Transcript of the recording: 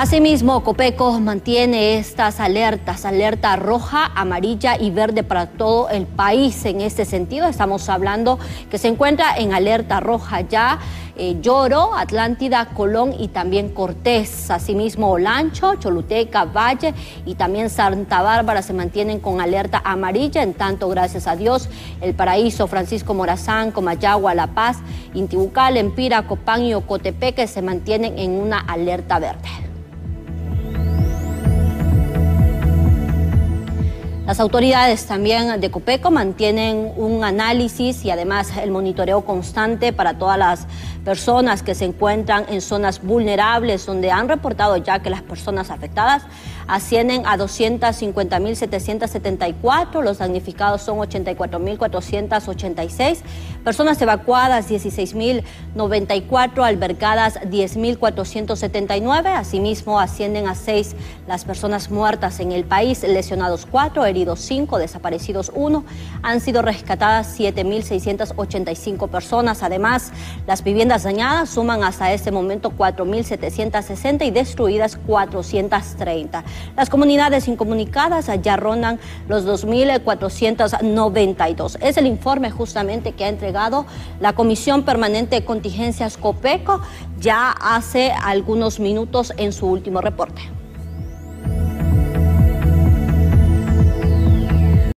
Asimismo, Copeco mantiene estas alertas, alerta roja, amarilla y verde para todo el país. En este sentido, estamos hablando que se encuentra en alerta roja ya eh, Lloro, Atlántida, Colón y también Cortés. Asimismo, Olancho, Choluteca, Valle y también Santa Bárbara se mantienen con alerta amarilla. En tanto, gracias a Dios, El Paraíso, Francisco Morazán, Comayagua, La Paz, Intibucal, Empira, Copán y Ocotepeque se mantienen en una alerta verde. Las autoridades también de Copeco mantienen un análisis y además el monitoreo constante para todas las personas que se encuentran en zonas vulnerables, donde han reportado ya que las personas afectadas ascienden a 250.774, los damnificados son 84.486, personas evacuadas 16.094, albergadas 10.479, asimismo ascienden a 6 las personas muertas en el país, lesionados 4, heridos 5, desaparecidos 1, han sido rescatadas 7.685 personas, además las viviendas dañadas suman hasta este momento 4.760 y destruidas 430. Las comunidades incomunicadas ya rondan los 2.492. Es el informe justamente que ha entregado la Comisión Permanente de Contingencias COPECO ya hace algunos minutos en su último reporte.